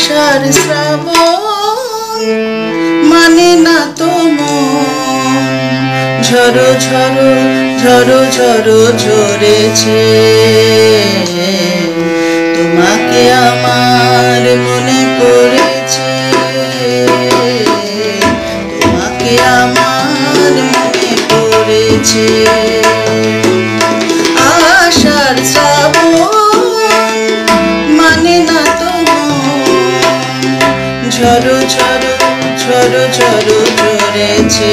আশার শ্রাব মানে না তোম ঝরো ঝরো ঝরো ঝরো ঝরেছে তোমাকে আমার মনে পড়েছে তোমাকে আমার মনে পড়েছে ঝরু ঝরু ঝরু ঝরু ঝরেছে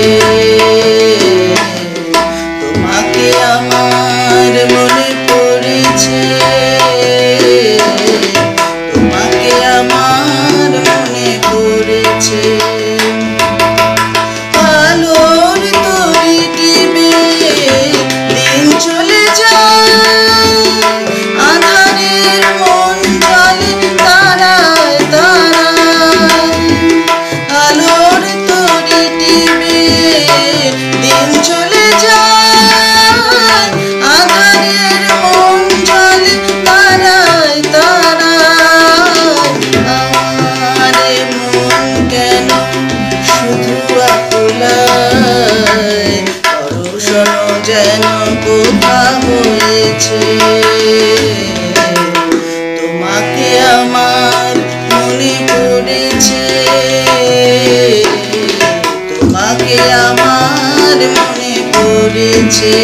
করেছে।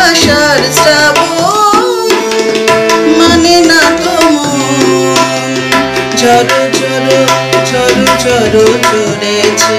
আশার শ্রাবণ মানে না তোম চলো চলো চলো চলো চলেছে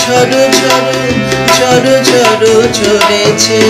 ঝড় ঝড় ঝড় ঝড় ঝরেছে।